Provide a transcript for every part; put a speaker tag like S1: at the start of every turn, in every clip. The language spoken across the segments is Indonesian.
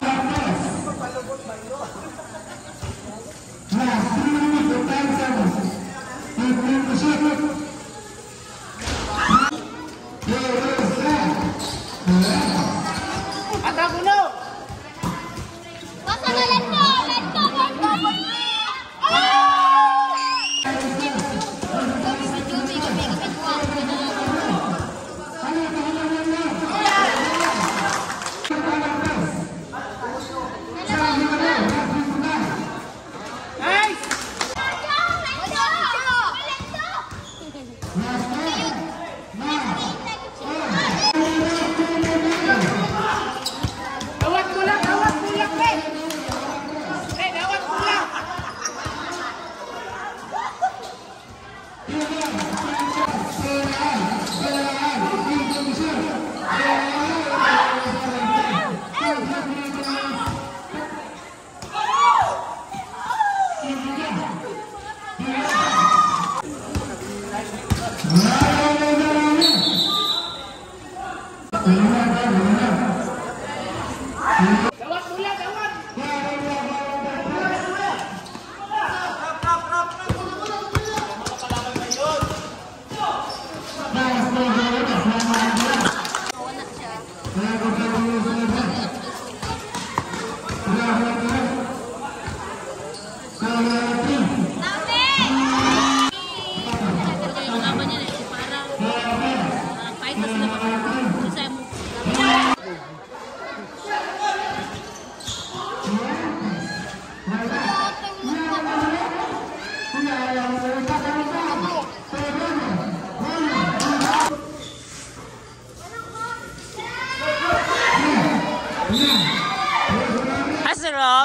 S1: Thank you. Thank you.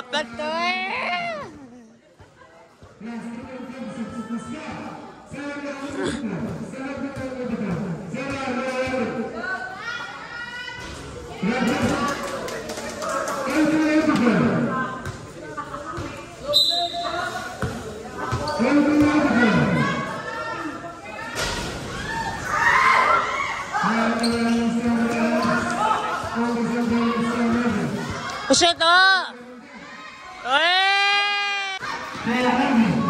S1: betul. Puxa, não! đây là cái gì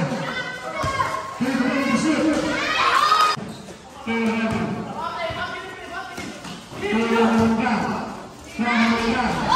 S1: 看这儿